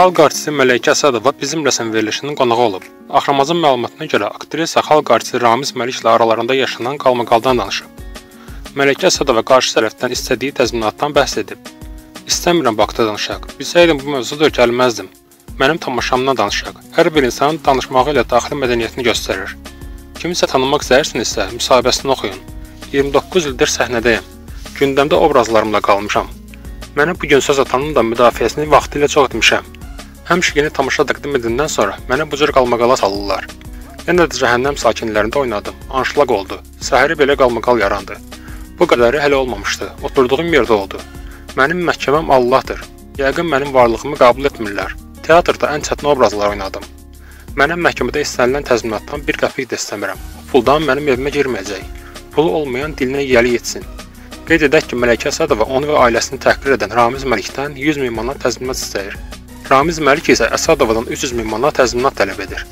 Xalq artisti Məleykə Əsədova bizim rəsm verilişinin qonağı olub. Axramazın məlumatına görə aktrisa xalq artisti Ramiz Məliklə aralarında yaşanan qalmaqaldan danışıb. Məleykə Əsədova qarşı tərəfdən istədiyi təzminatdan bəhs edib. İstəmirəm Bakıda danışaq. Bilsəydim bu mövzuda gəlməzdim. Mənim tamaşamdan danışaq. Hər bir insanın danışmağı ilə daxili mədəniyyətini göstərir. Kimisə tanımaq istəyirsinizsə, müsahibəsini oxuyun. 29 ildir səhnədəyəm. Gündəmdə obrazlarımla qalmışam. Mənə bu gün söz atanın da müdafiəsini vaxtilə çox etmişəm. Həmişə yeni tamaşa təqdim edəndən sonra mənə bu cür qalmaqala salırlar. Yenə də cəhənnəm sakinlərində oynadım. Anşlaq oldu. Səhəri belə qalmaqal yarandı. Bu qədəri hələ olmamışdı. Oturduğum yerdə oldu. Mənim məhkəməm Allahdır. Yəqin mənim varlığımı qəbul etmirlər. Teatrda ən çətin obrazlar oynadım. Mənə məhkəmədə istənilən təzminatdan bir qəpik də istəmirəm. Puldan mənim evimə girməyəcək. Pulu olmayan dilinə yiyəli yetsin. Qeyd edək ki, Mələkə Əsədova onu və ailəsini təhqir edən Ramiz Məlikdən 100 min manat təzminat istəyir. Ramiz Məlik isə Əsədovadan 300 min manat təzminat tələb edir.